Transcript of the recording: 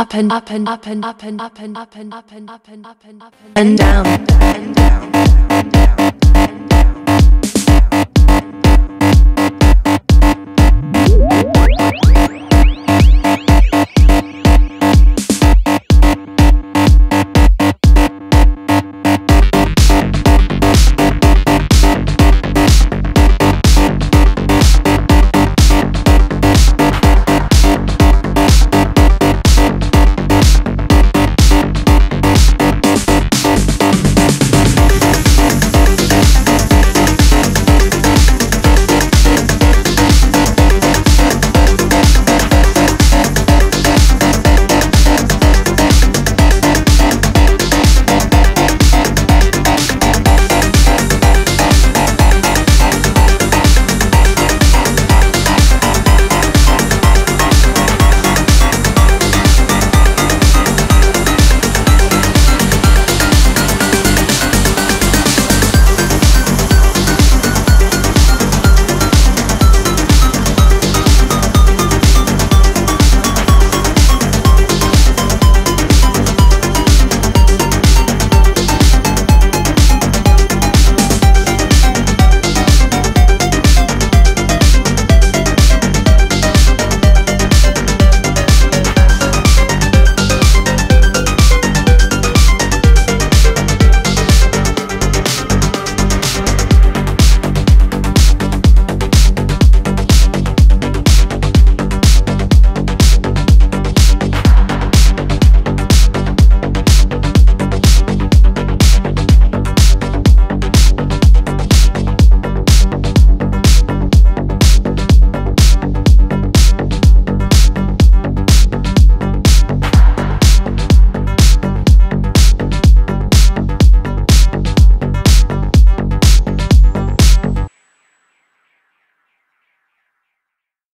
Up and up and up and up and up and up and up and up and up and down and down.